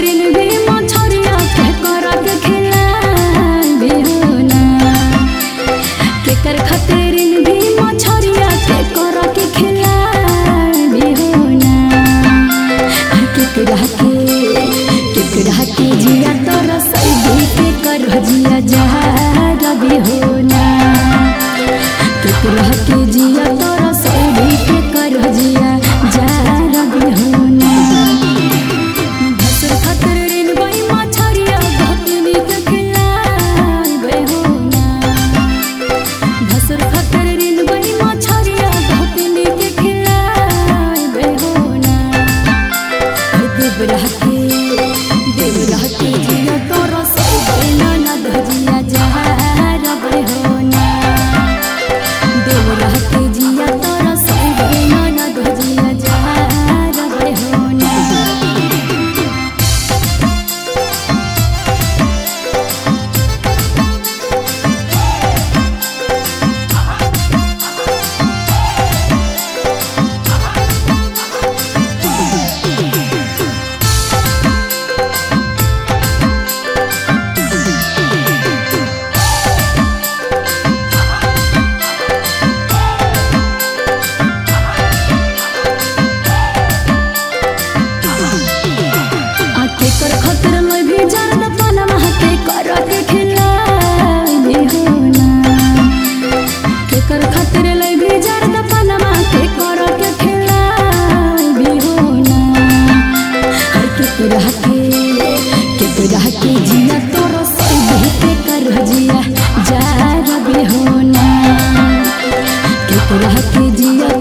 Serin bir होना देवरा तो रह जिया